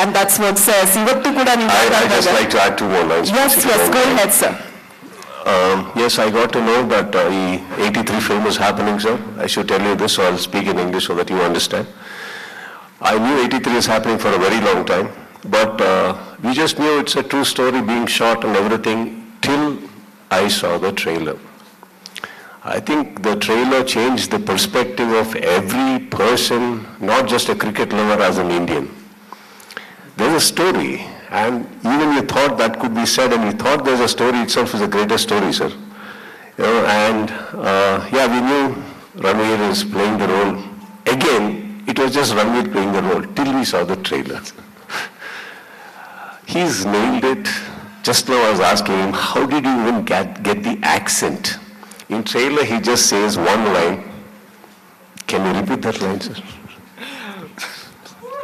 and that's what says. ಇವತ್ತು ಕೂಡ ನೀವು I, I just like to add two more lines. Yes, if you yes, don't go mind. ahead, sir. Um, yes, I got to know that uh, the 83 film is happening, sir. I should tell you this, so I'll speak in English so that you understand. I knew 83 is happening for a very long time, but uh, we just knew it's a true story being shot and everything till I saw the trailer. I think the trailer changed the perspective of every person, not just a cricket lover as an Indian. There's a story, and even you thought that could be said, and you thought there's a story itself is the greatest story, sir. You know, and uh, yeah, we knew Ranveer is playing the role. Again, it was just Ranveer playing the role till we saw the trailer. He's nailed it. Just now I was asking him, how did you even get, get the accent? In trailer, he just says one line. Can you repeat that line, sir?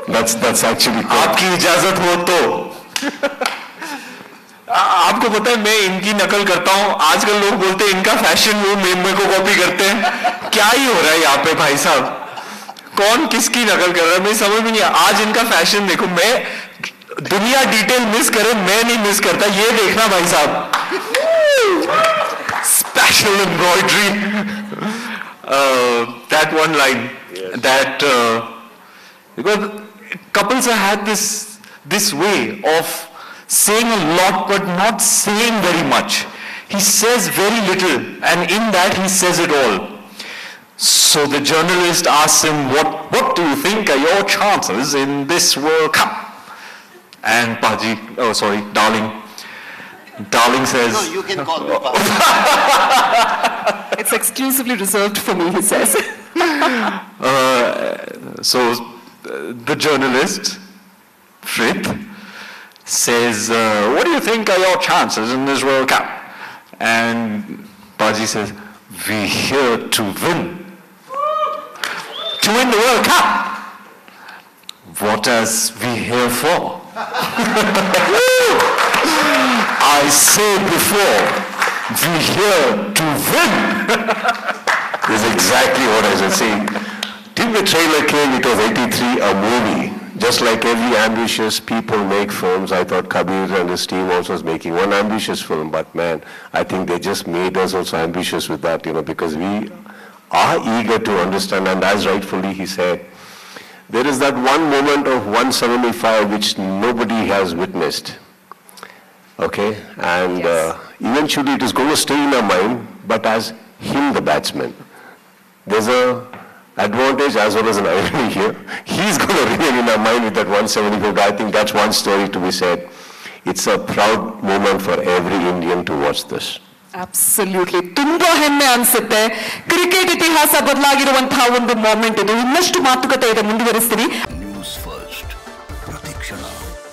That's, that's actually. आपकी इजाज़त हो तो। आ- आपको पता है मैं इनकी नकल करता हूँ। आजकल लोग बोलते हैं इनका फ़ैशन वो मे- मेरे को कॉपी करते हैं। क्या ही हो रहा है यहाँ पे भाई साहब? कौन किसकी नकल कर रहा है? मुझे समझ में नहीं आया। आज इनका फ़ैशन देखो मैं दुनिया डिटेल मिस करे मैं नहीं मिस करता। ये देखना भाई साहब। Special embroidery that one line that uh, because couples have had this this way of saying a lot but not saying very much he says very little and in that he says it all so the journalist asks him what what do you think are your chances in this world cup and paji oh sorry darling darling says No, you can call me Papa. It's exclusively reserved for me, he says. So uh, the journalist, Frith, says, uh, what do you think are your chances in this World Cup? And Paji says, we're here to win. To win the World Cup. What is we here for? I said before, we're here to win. This is exactly what I was saying. Till the trailer came, it was 83, a movie. Just like every ambitious people make films, I thought Kabir and his team also was making one ambitious film. But man, I think they just made us also ambitious with that, you know, because we are eager to understand. And as rightfully he said, there is that one moment of 175 which nobody has witnessed. Okay? And uh, eventually it is going to stay in our mind, but as him, the batsman. There's a advantage as well as an irony here. He's going to remain in our mind with that 175. I think that's one story to be said. It's a proud moment for every Indian to watch this. Absolutely ತುಂಬಾ ಹೆಮ್ಮೆ ಅನ್ಸುತ್ತೆ cricket ಇತಿಹಾಸ ಬದಲಾಗಿರುವಂತಹ ಒಂದು moment ಇದು ಇನ್ನಷ್ಟು ಮಾತುಕತೆ ಇದೆ ಮುಂದುವರಿಸ್ತೀನಿ news first ಪ್ರತಿಕ್ಷಣ ನಿಮ್ಮೊಂದಿಗೆ